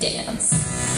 dance.